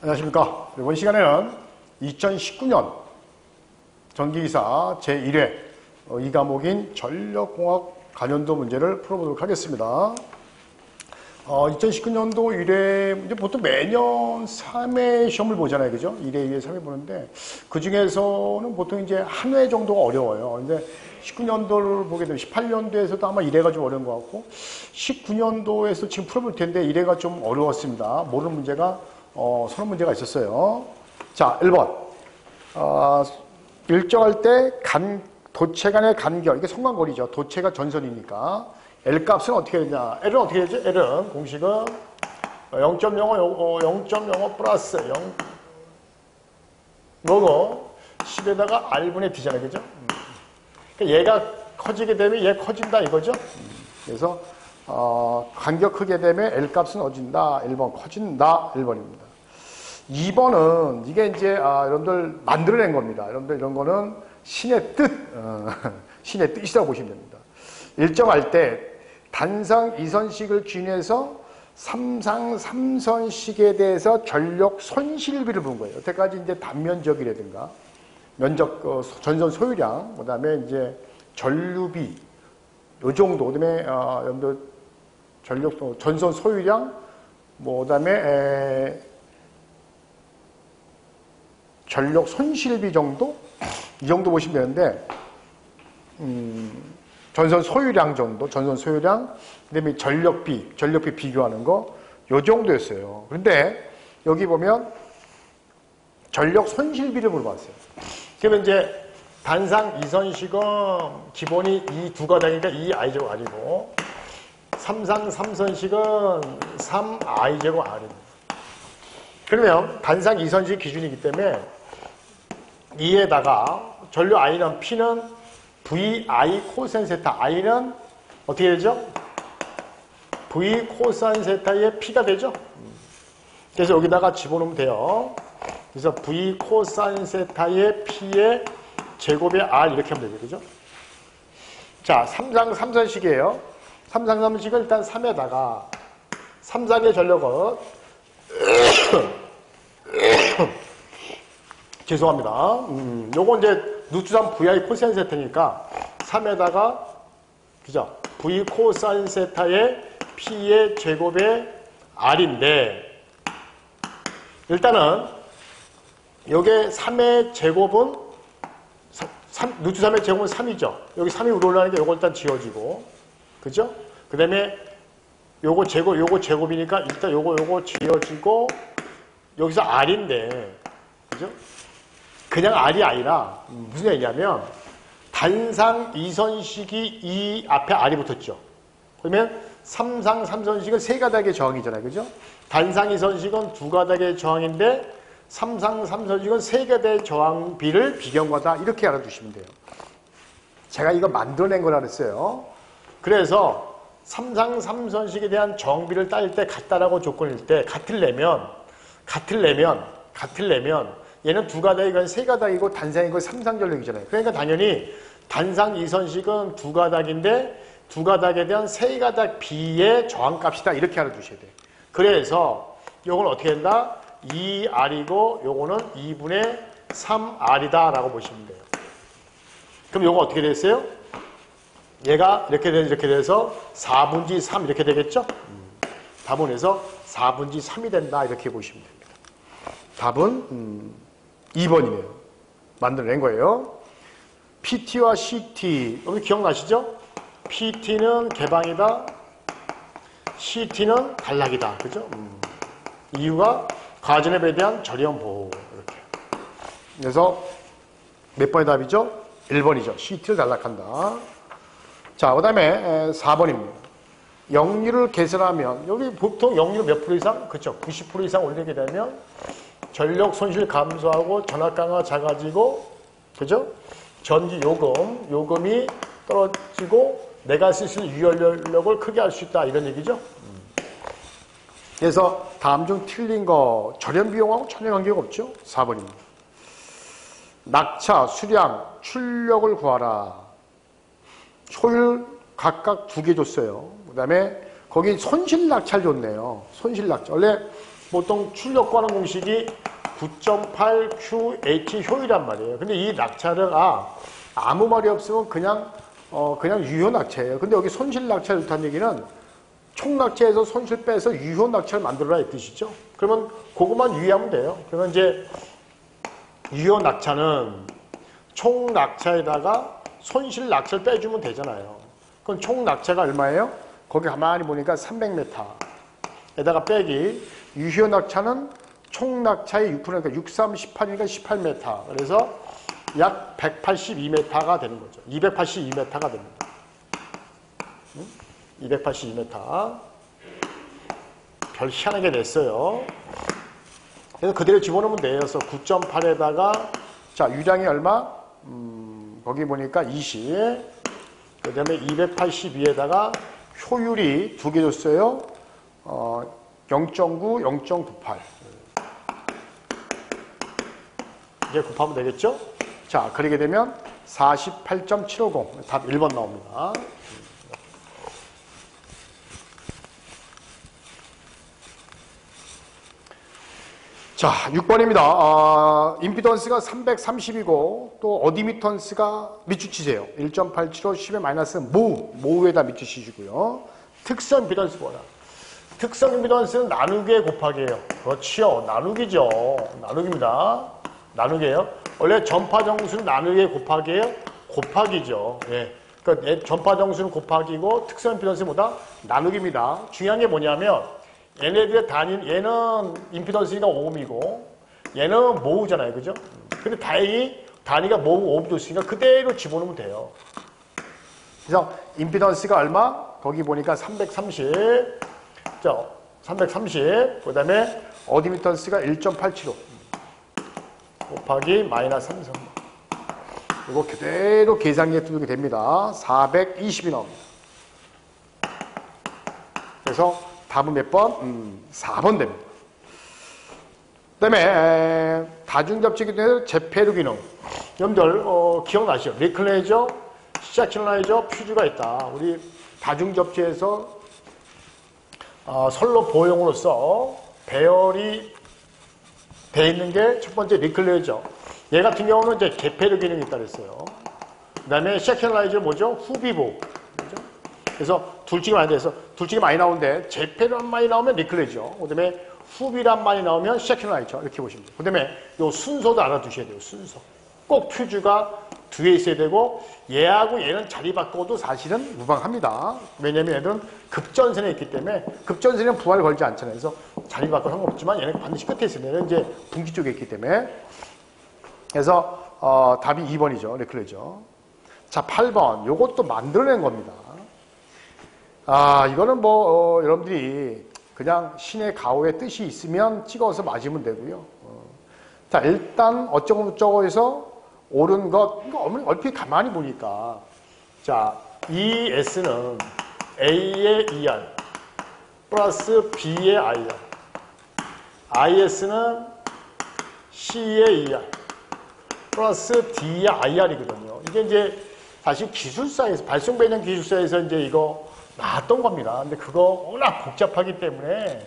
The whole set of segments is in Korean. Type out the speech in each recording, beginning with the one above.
안녕하십니까. 이번 시간에는 2019년 전기기사 제1회 어, 이 과목인 전력공학 관련도 문제를 풀어보도록 하겠습니다. 어, 2019년도 1회, 이제 보통 매년 3회 시험을 보잖아요. 그죠? 1회, 2회, 3회 보는데, 그 중에서는 보통 이제 한 회 정도가 어려워요. 근데 19년도를 보게 되면 18년도에서도 아마 1회가 좀 어려운 것 같고, 19년도에서 지금 풀어볼 텐데 1회가 좀 어려웠습니다. 모르는 문제가 어, 서너 문제가 있었어요. 자, 1번. 어, 일정할 때 간, 도체 간의 간격, 이게 성간거리죠. 도체가 전선이니까. L 값은 어떻게 되냐. L은 어떻게 되죠? L은 공식은 0.05, 0.05 플러스 0, 뭐고 10에다가 R분의 D잖아요. 그죠? 그러니까 얘가 커지게 되면 얘 커진다 이거죠? 그래서 어, 간격 크게 되면 L 값은 어진다. 1번 커진다. 1번입니다. 2번은 이게 이제 아, 여러분들 만들어낸 겁니다. 여러분들 이런 거는 신의 뜻, 어, 신의 뜻이라고 보시면 됩니다. 일정할 때 단상 이선식을 기준해서 삼상 삼선식에 대해서 전력 손실비를 본 거예요. 여태까지 이제 단면적이라든가 면적 어, 전선 소유량, 그다음에 이제 전류비 요 정도, 그다음에 어, 여러분들 전력 전선 소유량, 뭐 그다음에 에, 전력 손실비 정도? 이 정도 보시면 되는데, 음, 전선 소유량 정도, 전선 소유량, 그 다음에 전력비, 전력비 비교하는 거, 요 정도였어요. 그런데 여기 보면 전력 손실비를 물어봤어요. 그러면 이제 단상 이선식은 기본이 이 두 가닥이니까 2i제곱 r이고, 삼상 삼선식은 3i제곱 r입니다. 그러면 단상 이선식 기준이기 때문에 2에다가 전류 I는 P는 VI 코사인 세타 I는 어떻게 되죠? V 코사인 세타의 P가 되죠? 그래서 여기다가 집어넣으면 돼요. 그래서 V 코사인 세타의 P의 제곱의 R 이렇게 하면 되죠. 그죠? 자, 3상 3선식이에요. 3상 3선식은 일단 3에다가 3상의 전력은 죄송합니다. 음, 요거 이제 루트 3 VI 코사인 세타니까 3에다가 그죠? V 코사인 세타의 P의 제곱의 R인데 일단은 요게 3의 제곱은 3, 누추 3의 제곱은 3이죠. 여기 3이 위로 올라가는 게 요거 일단 지워지고 그죠? 그 다음에 요거 제곱 요거 제곱이니까 일단 요거 요거 지워지고 여기서 R인데 그죠? 그냥 R이 아니라 무슨 얘기냐면 단상 이선식이 이 앞에 R이 붙었죠. 그러면 삼상 삼선식은 세 가닥의 저항이잖아요. 그죠? 단상 이선식은 두 가닥의 저항인데 삼상 삼선식은 세 가닥의 저항비를 비경과다 이렇게 알아두시면 돼요. 제가 이거 만들어낸 거라 그랬어요. 그래서 삼상 삼선식에 대한 저항비를 따질 때 같다라고 조건일 때 같을려면 같을려면 같을려면 얘는 두 가닥이건 세 가닥이고 단상이고 삼상전력이잖아요. 그러니까 당연히 단상 이선식은 두 가닥인데 두 가닥에 대한 세 가닥 B의 저항값이다. 이렇게 알아두셔야 돼요. 그래서 요건 어떻게 된다? 2R이고 요거는 2분의 3R이다 라고 보시면 돼요. 그럼 요거 어떻게 됐어요? 얘가 이렇게 돼 이렇게 돼서 4분지 3 이렇게 되겠죠? 음, 답은에서 4분지 3이 된다 이렇게 보시면 됩니다. 답은 음, 2번이네요. 만들어낸 거예요. PT와 CT 여기 기억나시죠? PT는 개방이다. CT는 단락이다. 그죠? 음. 이유가 가전압에 대한 저렴 보호 이렇게. 그래서 몇 번의 답이죠? 1번이죠. CT를 단락한다. 자, 그 다음에 4번입니다. 영리를 개선하면 여기 보통 영리를 몇 프로 이상? 그렇죠. 90% 이상 올리게 되면 전력 손실 감소하고 전압 강화 작아지고 그죠? 전기 요금, 요금이 떨어지고 내가 쓰실 유연력을 크게 할 수 있다 이런 얘기죠. 그래서 다음 중 틀린 거 절연 비용하고 전혀 관계가 없죠. 4번입니다. 낙차, 수량, 출력을 구하라. 효율 각각 두 개 줬어요. 그 다음에 거기 손실 낙차를 줬네요. 손실 낙차. 원래 보통 출력 관한 공식이 9.8QH 효율이란 말이에요. 근데 이 낙차가 아무 말이 없으면 그냥 어 그냥 유효 낙차예요. 근데 여기 손실 낙차를 좋다는 얘기는 총 낙차에서 손실 빼서 유효 낙차를 만들어라 이 뜻이죠. 그러면 그것만 유의하면 돼요. 그러면 이제 유효 낙차는 총 낙차에다가 손실 낙차를 빼주면 되잖아요. 그럼 총 낙차가 얼마예요? 거기 가만히 보니까 300m에다가 빼기 유효 낙차는 총 낙차의 6%니까 6, 3, 18이니까 18m. 그래서 약 182m가 되는 거죠. 282m가 됩니다. 282m. 별 희한하게 냈어요. 그래서 그대로 집어넣으면 돼요. 그래서 9.8에다가 자 유량이 얼마? 음, 거기 보니까 20. 그 다음에 282에다가 효율이 두 개 줬어요. 어, 0.9, 0.98. 이제 곱하면 되겠죠? 자, 그렇게 되면 48.750. 답 1번 나옵니다. 자, 6번입니다. 아, 임피던스가 330이고 또 어디미턴스가 미추치세요. 1.875 10의 마이너스 모, 모에다 미추치시고요. 특성 임피던스 뭐라? 특성 임피던스는 나누기에 곱하기예요. 그렇지요. 나누기죠. 나누기입니다. 나누기예요. 원래 전파 정수는 나누기에 곱하기예요. 곱하기죠. 예. 그러니까 전파 정수는 곱하기고 특성 임피던스는 뭐다? 나누기입니다. 중요한 게 뭐냐면 얘네들의 단위, 얘는 임피던스가 5옴이고 얘는 모우잖아요. 그죠? 근데 다행히 단위가 모우 5옴도 있으니까 그대로 집어넣으면 돼요. 그래서 임피던스가 얼마? 거기 보니까 330. 자, 330. 그 다음에 어디미턴스가 1.875. 곱하기 마이너스 33. 이거 그대로 계산기에 두게 됩니다. 420이 나옵니다. 그래서 답은 몇 번? 음, 4번 됩니다. 그 다음에 다중접촉에 대해서 재패류 기능. 여러분들 어, 기억나시죠? 리클레이저, 시자킬라이저, 퓨즈가 있다. 우리 다중접촉에서 어, 선로 보형으로서 배열이 돼 있는 게 첫 번째 리클레이저. 얘 같은 경우는 이제 개폐류 기능이 있다 그랬어요. 그 다음에 시자킬라이저 뭐죠? 후비보. 그래서 둘 중에 많이 돼서 둘 중에 많이 나오는데 재패란 많이 나오면 리클레죠. 그다음에 후비란 많이 나오면 셰키라이죠. 이렇게 보시면 돼요. 그다음에 요 순서도 알아두셔야 돼요. 순서. 꼭 퓨즈가 뒤에 있어야 되고 얘하고 얘는 자리 바꿔도 사실은 무방합니다. 왜냐면 얘들은 급전선에 있기 때문에 급전선에는 부하를 걸지 않잖아요. 그래서 자리 바꿔 상관없지만 얘는 반드시 끝에 있어요. 얘는 이제 분기 쪽에 있기 때문에 그래서 어, 답이 2번이죠. 리클레죠. 자, 8번. 요것도 만들어낸 겁니다. 아, 이거는 뭐, 어, 여러분들이 그냥 신의 가호의 뜻이 있으면 찍어서 맞으면 되고요. 어. 자, 일단 어쩌고저쩌고 해서 옳은 것, 이거 얼핏 가만히 보니까. 자, 이 S는 A의 ER 플러스 B의 IR. IS는 C의 ER 플러스 D의 IR이거든요. 이게 이제 사실 기술사에서, 발송 배경 기술사에서 이제 이거 나왔던 겁니다. 근데 그거 워낙 복잡하기 때문에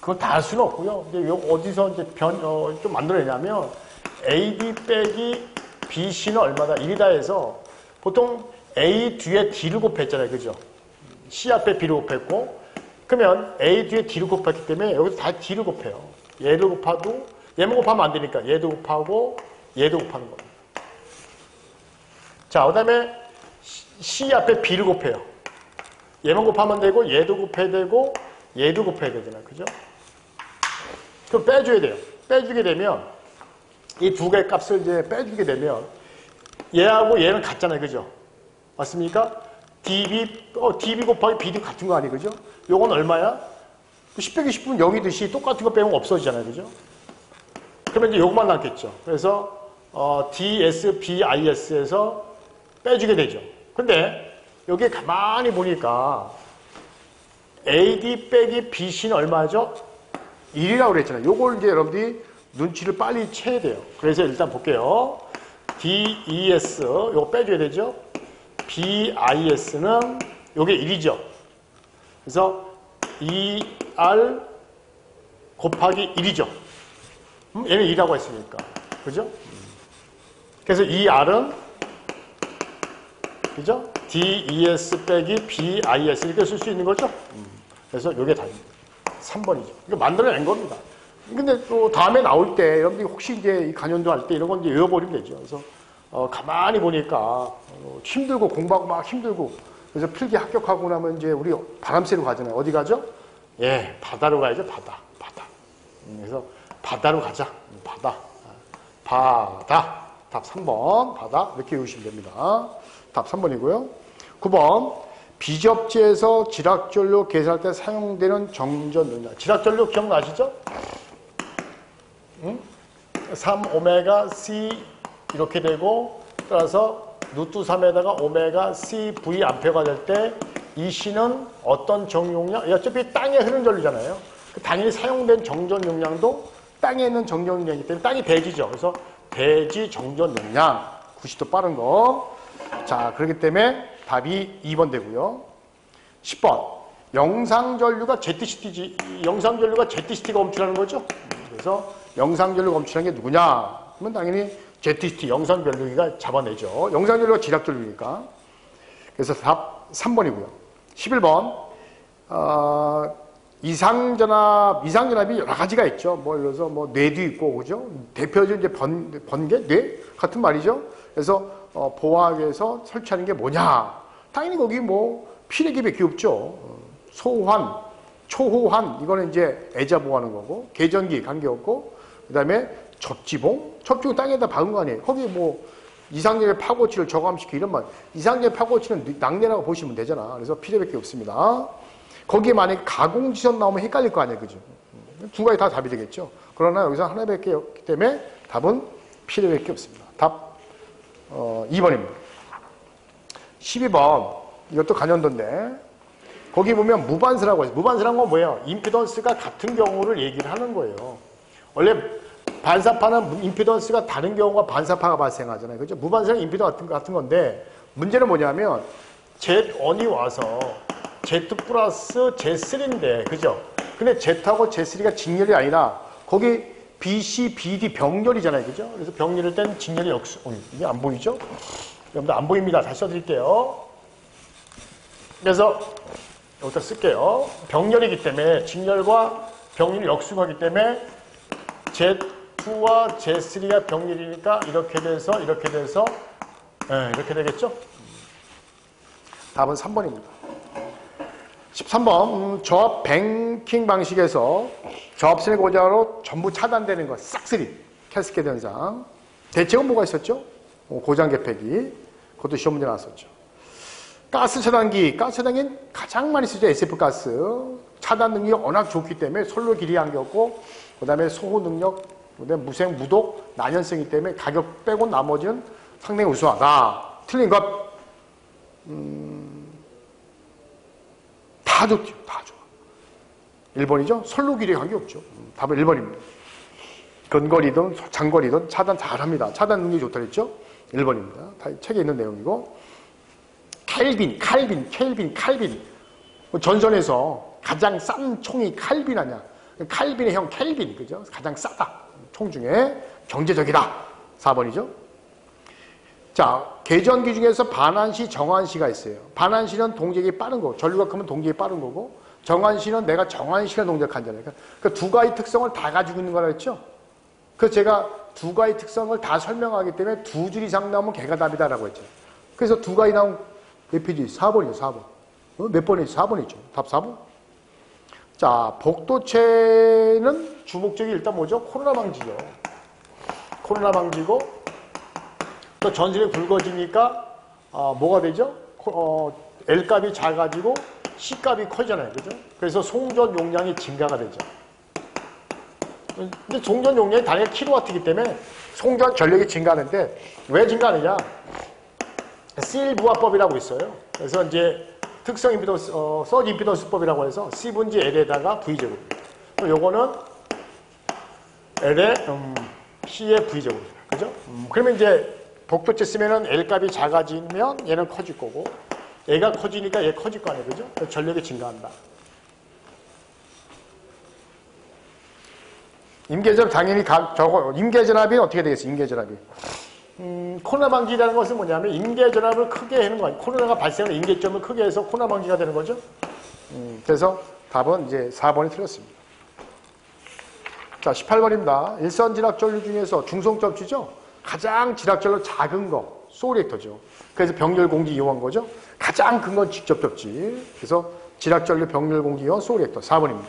그거 다 할 수는 없고요. 이제 어디서 이제 변, 어, 좀 만들어내냐면 AD 빼기 BC는 얼마다 1이다 해서 보통 A 뒤에 D를 곱했잖아요. 그죠? C 앞에 B를 곱했고 그러면 A 뒤에 D를 곱했기 때문에 여기서 다 D를 곱해요. 얘를 곱하도 얘만 곱하면 안 되니까 얘도 곱하고 얘도 곱하는 겁니다. 자, 그 다음에 C 앞에 B를 곱해요. 얘만 곱하면 되고 얘도 곱해야 되고 얘도 곱해야 되잖아요. 그죠? 그럼 빼줘야 돼요. 빼주게 되면 이 두 개의 값을 이제 빼주게 되면 얘하고 얘는 같잖아요. 그죠? 맞습니까? db, 어, db 곱하기 b도 같은 거 아니에요. 그죠? 요건 얼마야? 10 빼기 10분 0이듯이 똑같은 거 빼면 없어지잖아요. 그죠? 그러면 이제 요것만 남겠죠. 그래서 어, ds, bis에서 빼주게 되죠. 근데 여기 가만히 보니까 AD 빼기 BC는 얼마죠? 1이라고 그랬잖아요. 요걸 이제 여러분들이 눈치를 빨리 채야 돼요. 그래서 일단 볼게요. DES, 요거 빼줘야 되죠? BIS는 요게 1이죠. 그래서 ER 곱하기 1이죠. 음, 얘는 2라고 했으니까. 그죠? 그래서 이 R은 그죠? DES 빼기 BIS 이렇게 쓸 수 있는 거죠? 음. 그래서 이게 답입니다. 3번이죠. 이거 만들어낸 겁니다. 근데 또 다음에 나올 때 여러분들이 혹시 이제 이 간연도 할 때 이런 건 이제 외워버리면 되죠. 그래서 어, 가만히 보니까 어, 힘들고 공부하고 막 힘들고 그래서 필기 합격하고 나면 이제 우리 바람 쐬러 가잖아요. 어디 가죠? 예, 바다로 가야죠. 바다, 바다. 음, 그래서 바다로 가자. 음, 바다, 바다. 답 3번 바다 이렇게 외우시면 됩니다. 답 3번이고요. 9번 비접지에서 지락전류 계산할 때 사용되는 정전 능량. 지락전류 기억나시죠? 응? 3 오메가 C 이렇게 되고 따라서 루트 3에다가 오메가 C V 암페어가 될 때 이 C는 어떤 정용량? 어차피 땅에 흐르는 전류잖아요. 그 당연히 사용된 정전 용량도 땅에 있는 정전 용량이기 때문에 땅이 대지죠. 그래서 대지 정전 용량 90도 빠른 거. 자, 그렇기 때문에 답이 2번 되고요. 10번. 영상전류가 ZCT지, 영상전류가 ZCT가 검출하는 거죠. 그래서 영상전류가 검출하는 게 누구냐? 그러면 당연히 ZCT, 영상전류기가 잡아내죠. 영상전류가 지락전류니까. 그래서 답 3번이고요. 11번. 어, 이상전압, 이상전압이 여러 가지가 있죠. 뭐, 예를 들어서 뭐, 뇌도 있고, 그죠? 대표적인 번, 번개? 뇌? 같은 말이죠. 그래서, 어, 보호학에서 설치하는 게 뭐냐? 당연히 거기 뭐, 피레기밖에 없죠. 어, 소환, 초호환, 이거는 이제 애자 보호하는 거고, 계전기 관계없고, 그 다음에 접지봉? 접지봉 땅에다 박은 거 아니에요. 거기 뭐, 이상전의 파고치를 저감시키고 이런 말. 이상전의 파고치는 낙내라고 보시면 되잖아. 그래서 필요밖에 없습니다. 거기에 만약에 가공지선 나오면 헷갈릴 거 아니에요. 그죠? 두 가지 다 답이 되겠죠. 그러나 여기서 하나밖에 없기 때문에 답은 필요밖에 없습니다. 답 어, 2번입니다. 12번 이것도 간연도인데 거기 보면 무반스라고 해서 무반스란 건 뭐예요? 임피던스가 같은 경우를 얘기를 하는 거예요. 원래 반사파는 임피던스가 다른 경우가 반사파가 발생하잖아요. 그죠? 무반스는 임피던스 같은, 같은 건데 문제는 뭐냐면 Z1이 와서 Z 플러스 Z3인데, 그죠? 근데 Z하고 Z3가 직렬이 아니라, 거기 BC, BD 병렬이잖아요. 그죠? 그래서 병렬일 땐 직렬이 역수, 어, 이게 안 보이죠? 여러분들 안 보입니다. 다시 써드릴게요. 그래서, 여기다 쓸게요. 병렬이기 때문에, 직렬과 병렬이 역수하기 때문에, Z2와 Z3가 병렬이니까, 이렇게 돼서, 이렇게 돼서, 네, 이렇게 되겠죠? 답은 3번입니다. 13번 음, 저압 뱅킹 방식에서 저압선의 고장으로 전부 차단되는 것 싹쓸이. 캐스케드 현상. 대책은 뭐가 있었죠? 어, 고장 개폐기. 그것도 시험 문제 나왔었죠. 가스 차단기. 가스 차단기는 가장 많이 쓰죠 SF 가스. 차단 능력이 워낙 좋기 때문에 솔로 길이 안겼고 그 다음에 소호 능력 무생 무독 난연성이기 때문에 가격 빼고 나머지는 상당히 우수하다. 틀린 것. 음, 다 좋죠. 다 좋아. 1번이죠. 솔로 길이 관계없죠. 음, 답은 1번입니다. 근거리든 장거리든 차단 잘합니다. 차단 능력이 좋다 그랬죠? 1번입니다. 다 책에 있는 내용이고 칼빈, 칼빈, 켈빈, 칼빈 전선에서 가장 싼 총이 칼빈 아니야. 칼빈의 형 켈빈 그죠? 가장 싸다. 총 중에 경제적이다. 4번이죠. 자, 계전기 중에서 반환시, 정환시가 있어요. 반환시는 동작이 빠른 거고, 전류가 크면 동작이 빠른 거고, 정환시는 내가 정환시간 동작한잖아요. 그러니까 그두 가지 특성을 다 가지고 있는 거라 했죠? 그래서 제가 두 가지 특성을 다 설명하기 때문에 두 줄 이상 나오면 개가 답이다라고 했죠. 그래서 두 가지 나온 몇 페이지? 4번이요, 4번. 어? 몇 번이죠? 4번이죠. 답 4번. 자, 복도체는 주목적이 일단 뭐죠? 코로나 방지죠. 코로나 방지고, 또 전선이 굵어지니까 어, 뭐가 되죠? 어, L값이 작아지고 C값이 커지잖아요. 그죠? 그래서 송전 용량이 증가가 되죠. 근데 송전 용량이 단위가 킬로와트이기 때문에 송전 전력이 증가하는데 왜 증가하느냐? C1 부하법이라고 있어요. 그래서 이제 특성 임피던스, 어, 서지 임피던스법이라고 해서 C분지 L에다가 V제곱입니다. 요거는 L의 음, C의 V제곱입니다. 그죠? 음, 그러면 이제 복도체 쓰면은 L값이 작아지면 얘는 커질 거고 얘가 커지니까 얘 커질 거 아니에요. 그죠? 전력이 증가한다. 임계전압 당연히 가, 저거 임계전압이 어떻게 되겠어? 임계전압이. 음, 코로나 방지라는 것은 뭐냐면 임계전압을 크게 하는 거 아니에요. 코로나가 발생하는 임계점을 크게 해서 코로나 방지가 되는 거죠. 음, 그래서 답은 이제 4번이 틀렸습니다. 자, 18번입니다. 1선 지락전류 중에서 중성점 접지죠? 가장 지락전류 작은 거, 소호 리액터죠. 그래서 병렬 공진 이용한 거죠. 가장 큰 건 직접 접지. 그래서 지락전류 병렬 공진 이용 소호 리액터 4번입니다.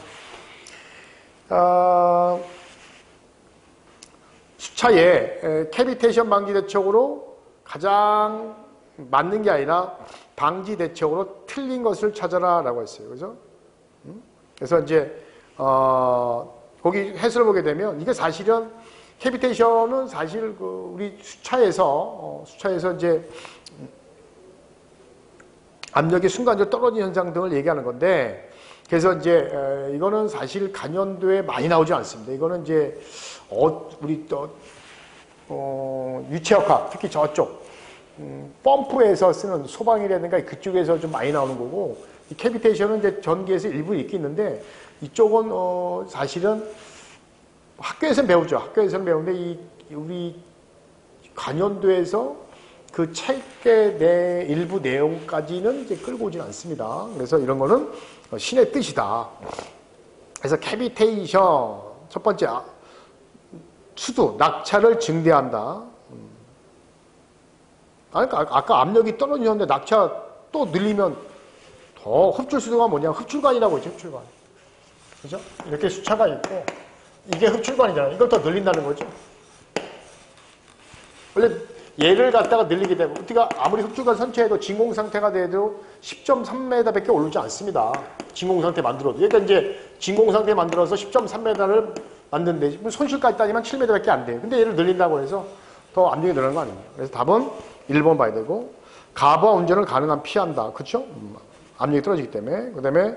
아, 수차에 캐비테이션 방지 대책으로 가장 맞는 게 아니라 방지 대책으로 틀린 것을 찾아라라고 했어요. 그죠? 음? 그래서 이제 어, 거기 해설을 보게 되면 이게 사실은 캐비테이션은 사실 그 우리 수차에서 어, 수차에서 이제 압력이 순간적으로 떨어진 현상 등을 얘기하는 건데 그래서 이제 에, 이거는 사실 간연도에 많이 나오지 않습니다. 이거는 이제 어, 우리 또 어, 유체역학 특히 저쪽 음, 펌프에서 쓰는 소방이라든가 그쪽에서 좀 많이 나오는 거고 이 캐비테이션은 이제 전기에서 일부 있긴 있는데 이쪽은 어, 사실은 학교에서는 배우죠. 학교에서는 배우는데 이 우리 과년도에서 그 책의 내 일부 내용까지는 이제 끌고 오진 않습니다. 그래서 이런 거는 신의 뜻이다. 그래서 캐비테이션 첫 번째 아, 수도 낙차를 증대한다. 음. 그러니까 아까 압력이 떨어지는데 낙차 또 늘리면 더 흡출 수도가 뭐냐? 흡출관이라고 했죠, 흡출관. 그죠? 이렇게 수차가 있고 이게 흡출관이잖아요. 이걸 더 늘린다는 거죠. 원래 얘를 갖다가 늘리게 되면 우리가 아무리 흡출관 선체에도 진공 상태가 돼도 10.3m밖에 오르지 않습니다. 진공 상태 만들어도. 그러니까 이제 진공 상태 만들어서 10.3m를 만드는데 손실까지 따지면 7m밖에 안 돼요. 근데 얘를 늘린다고 해서 더 압력이 늘어나는 거 아닙니까? 그래서 답은 1번 봐야 되고 가부와 운전을 가능한 피한다. 그렇죠? 음, 압력이 떨어지기 때문에. 그 다음에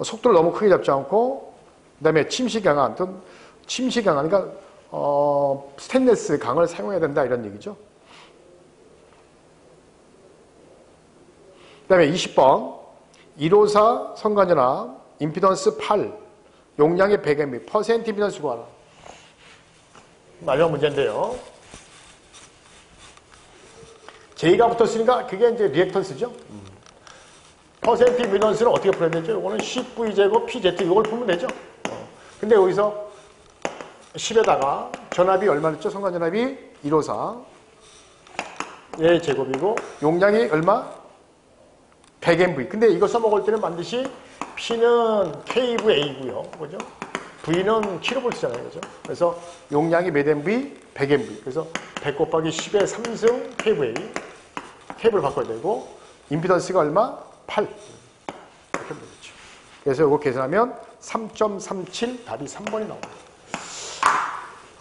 속도를 너무 크게 잡지 않고 그 다음에 침시 강한 또 침시 강한 그러니까 어, 스테인레스 강을 사용해야 된다 이런 얘기죠. 그 다음에 20번 154 성관전압 임피던스 8 용량의 100mb 퍼센트 임피던스 구하라 마지막 문제인데요 J가 붙었으니까 그게 이제 리액턴스죠 퍼센트 임피던스를 어떻게 풀어야 되죠? 이거는 10V제곱 PZ 이걸 풀면 되죠 어. 근데 여기서 10에다가 전압이 얼마였죠? 성관전압이 154의 제곱이고 용량이 얼마? 100MV. 근데 이거 써먹을 때는 반드시 P는 KVA고요. 그죠? V는 킬로볼트잖아요. 그죠? 그래서 용량이 몇 MV? 100MV. 그래서 100 곱하기 10의 3승 KVA. 캡을 바꿔야 되고 임피던스가 얼마? 8. 이렇게 되죠. 그래서 이거 계산하면 3.37 답이 3번이 나옵니다.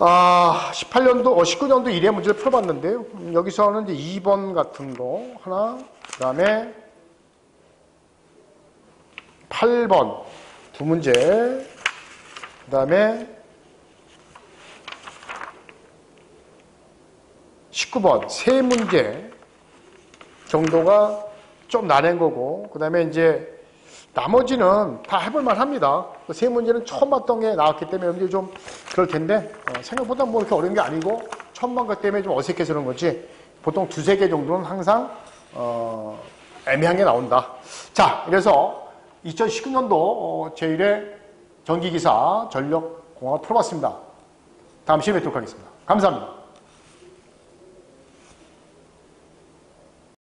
아, 18년도, 어, 19년도 1회 문제를 풀어봤는데요. 음, 여기서는 이제 2번 같은 거 하나, 그 다음에 8번 두 문제, 그 다음에 19번 세 문제 정도가 좀 나낸 거고, 그 다음에 이제 나머지는 다 해볼만 합니다. 그세 문제는 처음 봤던 게 나왔기 때문에 여러분들이 좀 그럴 텐데, 어, 생각보다 뭐 이렇게 어려운 게 아니고, 본것 때문에 좀 어색해서 그런 거지, 보통 두세 개 정도는 항상, 어, 애매한 게 나온다. 자, 그래서 2019년도 어, 제1회 전기기사 전력공학 풀어봤습니다. 다음 시간에 뵙도록 하겠습니다. 감사합니다.